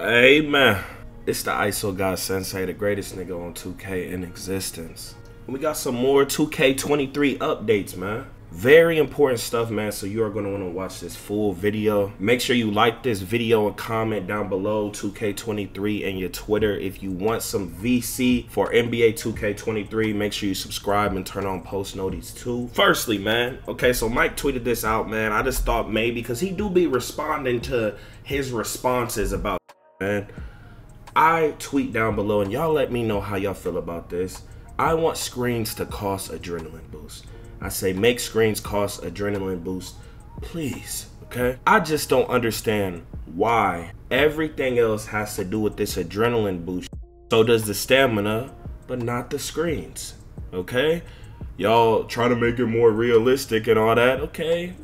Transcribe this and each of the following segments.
Man, it's the ISO God Sensei, the greatest nigga on 2K in existence. We got some more 2K23 updates, man. Very important stuff, man. So you are going to want to watch this full video. Make sure you like this video and comment down below 2K23 and your Twitter. If you want some VC for NBA 2K23, make sure you subscribe and turn on post notice too. Firstly, man. Okay, so Mike tweeted this out, man. I just thought maybe because he do be responding to his responses about, man. I tweet down below and y'all let me know how y'all feel about this. I want screens to cost adrenaline boost. I say make screens cost adrenaline boost, please. Okay. I just don't understand why everything else has to do with this adrenaline boost. So does the stamina, but not the screens. Okay. Y'all trying to make it more realistic and all that. Okay.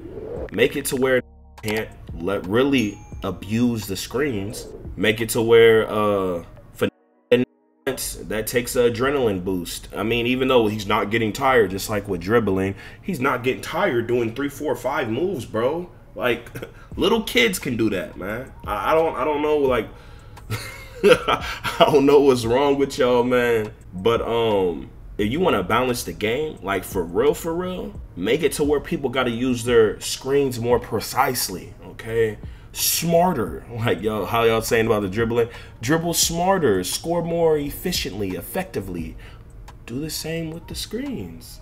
Make it to where can't let really abuse the screens. Make it to where uh that takes an adrenaline boost. I mean, even though he's not getting tired, just like with dribbling, he's not getting tired doing three, four, five moves, bro. Like little kids can do that, man. I, I don't, I don't know, like, I don't know what's wrong with y'all, man. But um, if you want to balance the game, like for real, for real, make it to where people got to use their screens more precisely. Okay smarter. Like y'all, how y'all saying about the dribbling? Dribble smarter, score more efficiently, effectively. Do the same with the screens.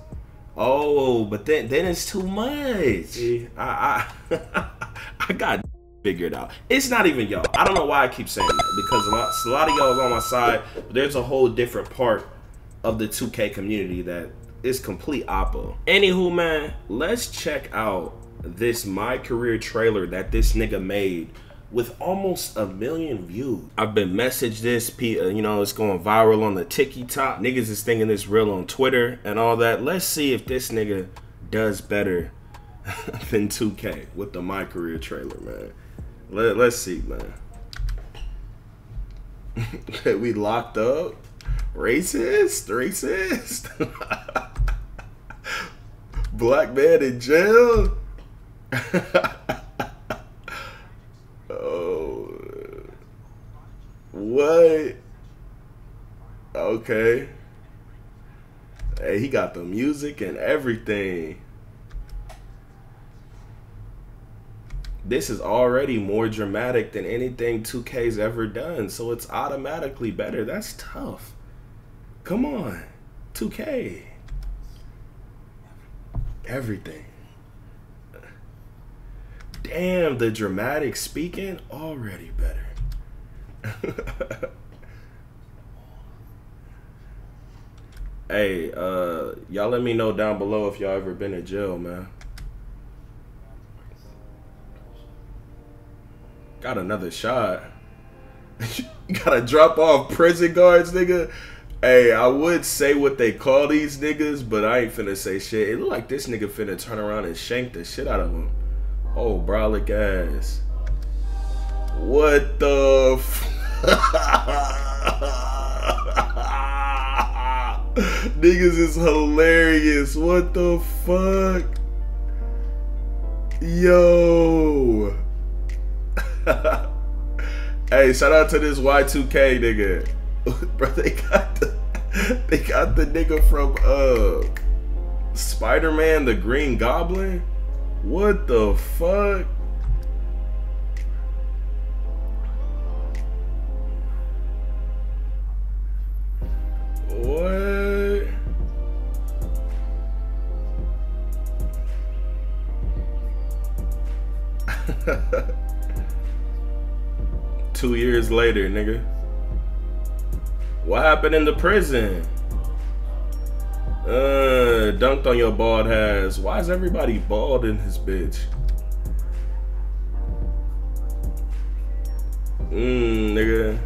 Oh, but then then it's too much. See, I I, I got figured out. It's not even y'all. I don't know why I keep saying that because a lot, a lot of y'all is on my side. But there's a whole different part of the 2K community that is complete oppo. Anywho, man, let's check out this my career trailer that this nigga made with almost a million views. I've been messaged this, uh, you know, it's going viral on the TikTok. Niggas is thinking this real on Twitter and all that. Let's see if this nigga does better than 2K with the my career trailer, man. Let, let's see, man. we locked up. Racist, racist. Black man in jail. Oh. What? Okay. Hey, he got the music and everything. This is already more dramatic than anything 2K's ever done, so it's automatically better. That's tough. Come on. 2K. Everything. Damn, the dramatic speaking already better. hey, uh, y'all let me know down below if y'all ever been in jail, man. Got another shot. gotta drop off prison guards, nigga. Hey, I would say what they call these niggas, but I ain't finna say shit. It look like this nigga finna turn around and shank the shit out of him. Oh, brolic ass. What the Niggas is hilarious. What the fuck? Yo. hey, shout out to this Y2K nigga. Bro, they got the they got the nigga from uh Spider-Man the Green Goblin. What the fuck? What? Two years later, nigga. What happened in the prison? Uh, dunked on your bald ass. Why is everybody bald in his bitch? Mmm, nigga.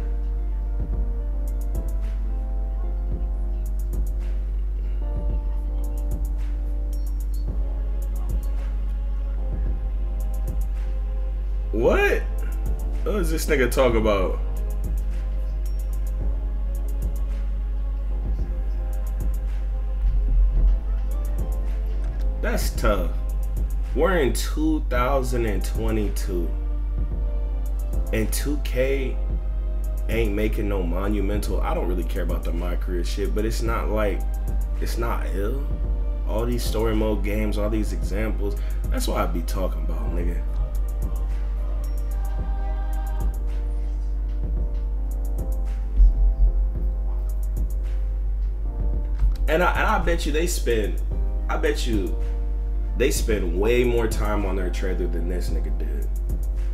What? What does this nigga talk about? That's tough. We're in 2022. And 2K ain't making no monumental. I don't really care about the my career shit, but it's not like it's not ill. All these story mode games, all these examples. That's what I be talking about, nigga. And I, and I bet you they spend, I bet you they spend way more time on their trailer than this nigga did.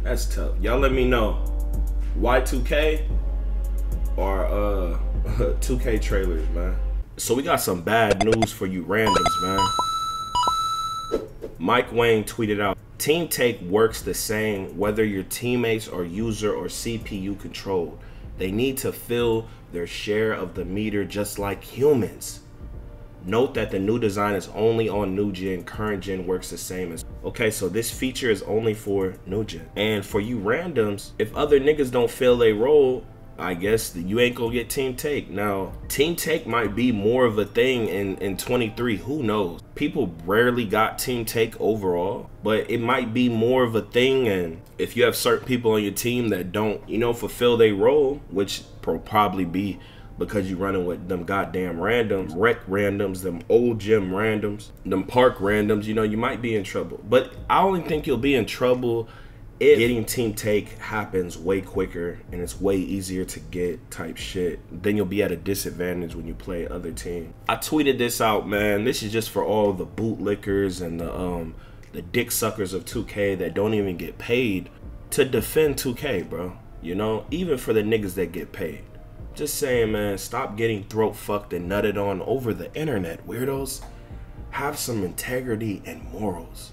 That's tough. Y'all let me know. Y2K or uh 2K trailers, man. So we got some bad news for you randoms, man. Mike Wang tweeted out, Team Take works the same whether your teammates are user or CPU controlled. They need to fill their share of the meter just like humans. Note that the new design is only on new gen, current gen works the same as. Okay, so this feature is only for new gen. And for you randoms, if other niggas don't fill a role, I guess you ain't gonna get Team Take. Now, Team Take might be more of a thing in, in 23, who knows? People rarely got Team Take overall, but it might be more of a thing. And if you have certain people on your team that don't, you know, fulfill their role, which will probably be because you running with them goddamn randoms, rec randoms, them old gym randoms, them park randoms, you know, you might be in trouble. But I only think you'll be in trouble if getting team take happens way quicker and it's way easier to get type shit, then you'll be at a disadvantage when you play other team. I tweeted this out, man. This is just for all the bootlickers and the um the dick suckers of 2K that don't even get paid to defend 2K, bro. You know, even for the niggas that get paid. Just saying, man, stop getting throat fucked and nutted on over the internet, weirdos. Have some integrity and morals.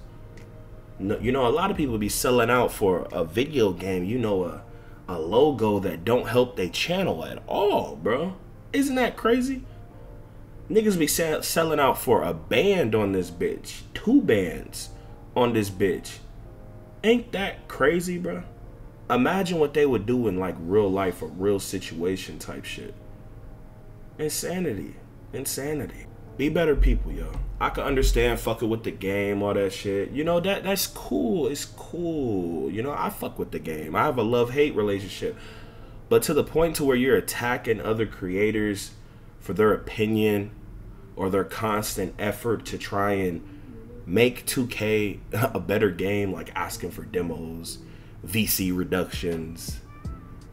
No, you know, a lot of people be selling out for a video game, you know, a, a logo that don't help their channel at all, bro. Isn't that crazy? Niggas be sell selling out for a band on this bitch. Two bands on this bitch. Ain't that crazy, bro? Imagine what they would do in like real life or real situation type shit. Insanity. Insanity. Be better people, yo. I can understand fucking with the game, all that shit. You know, that that's cool. It's cool. You know, I fuck with the game. I have a love-hate relationship. But to the point to where you're attacking other creators for their opinion or their constant effort to try and make 2K a better game, like asking for demos VC reductions,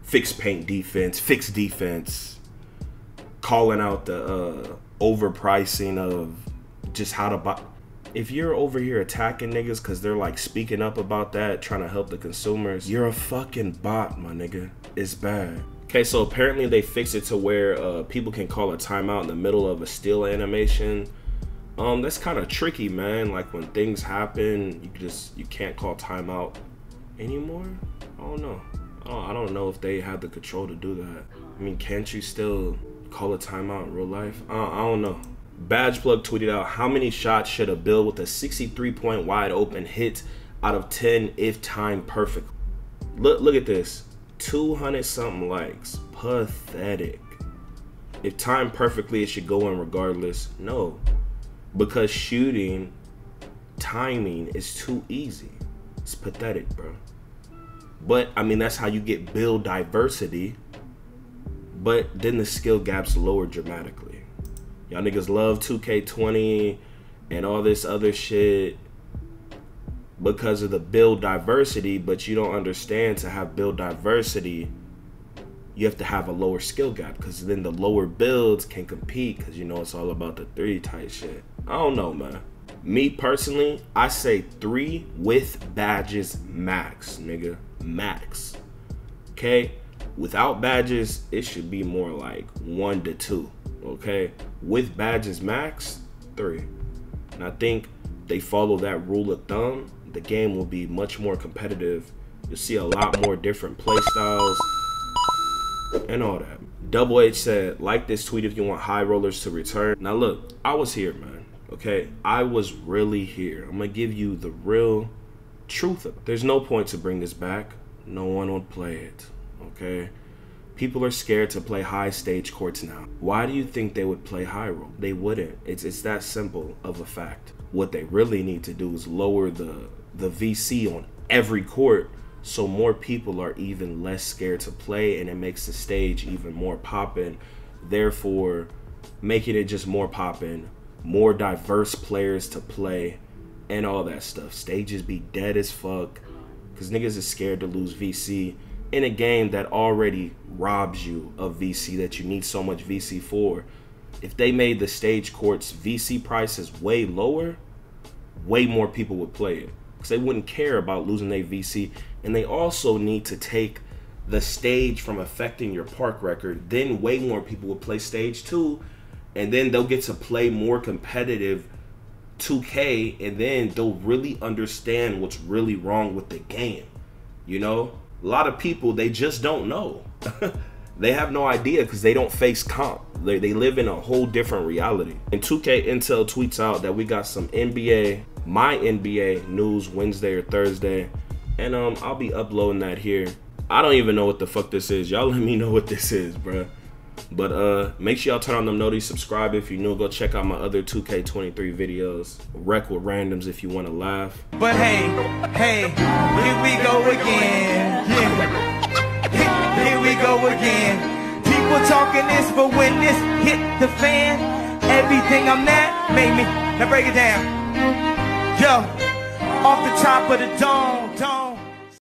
fixed paint defense, fixed defense, calling out the uh, overpricing of just how to buy. If you're over here attacking niggas because they're like speaking up about that, trying to help the consumers, you're a fucking bot, my nigga. It's bad. Okay, so apparently they fixed it to where uh, people can call a timeout in the middle of a still animation. Um, that's kind of tricky, man. Like when things happen, you just you can't call timeout anymore. I don't know. Oh, I don't know if they have the control to do that. I mean, can't you still call a timeout in real life? Uh, I don't know. Badge Plug tweeted out how many shots should a Bill with a 63 point wide open hit out of 10 if timed perfect. Look, look at this 200 something likes. Pathetic. If timed perfectly, it should go in regardless. No, because shooting timing is too easy. It's pathetic, bro. But I mean, that's how you get build diversity. But then the skill gaps lower dramatically. Y'all niggas love 2K20 and all this other shit because of the build diversity, but you don't understand to have build diversity, you have to have a lower skill gap because then the lower builds can compete because you know it's all about the three type shit. I don't know, man. Me personally, I say three with badges max, nigga. Max. Okay? Without badges, it should be more like one to two. Okay? With badges max, three. And I think they follow that rule of thumb, the game will be much more competitive. You'll see a lot more different play styles and all that. Double H said, like this tweet if you want high rollers to return. Now look, I was here, man. Okay, I was really here. I'm gonna give you the real truth. Of. There's no point to bring this back. No one would play it. Okay, people are scared to play high stage courts now. Why do you think they would play high roll? They wouldn't. It's it's that simple of a fact. What they really need to do is lower the the VC on every court So more people are even less scared to play, and it makes the stage even more popping. Therefore, making it just more popping, more diverse players to play, and all that stuff. Stages be dead as fuck because niggas is scared to lose VC in a game that already robs you of VC that you need so much VC for. If they made the stage courts VC prices way lower, way more people would play it because they wouldn't care about losing their VC. And they also need to take the stage from affecting your park record. Then way more people would play stage two, and then they'll get to play more competitive 2K, and then they'll really understand what's really wrong with the game. You know, a lot of people they just don't know. they have no idea because they don't face comp. They, they live in a whole different reality. And 2K Intel tweets out that we got some NBA, my NBA news Wednesday or Thursday. And um, I'll be uploading that here. I don't even know what the fuck this is. Y'all let me know what this is, bruh. But uh, make sure y'all turn on them notices, subscribe if you're new. Go check out my other 2K23 videos. Wreck with randoms if you want to laugh. But hey, hey, here we go again. Yeah. Here we go again. People talking this, but when this hit the fan, everything I'm at made me. Now break it down. Yo, off the top of the dome, dome.